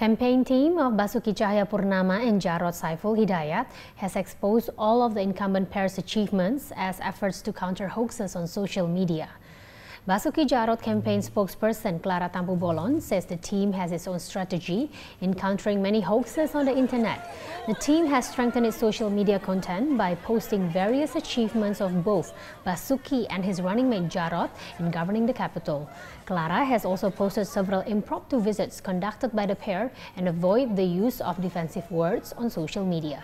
Campaign team of Basuki Tjahaja Purnama and Djarot Saiful Hidayat has exposed all of the incumbent pair's achievements as efforts to counter hoaxes on social media. Basuki Djarot campaign spokesperson Clara Tampu Bolon says the team has its own strategy in countering many hoaxes on the internet. The team has strengthened its social media content by posting various achievements of both Basuki and his running mate Djarot in governing the capital. Clara has also posted several impromptu visits conducted by the pair and avoid the use of defensive words on social media.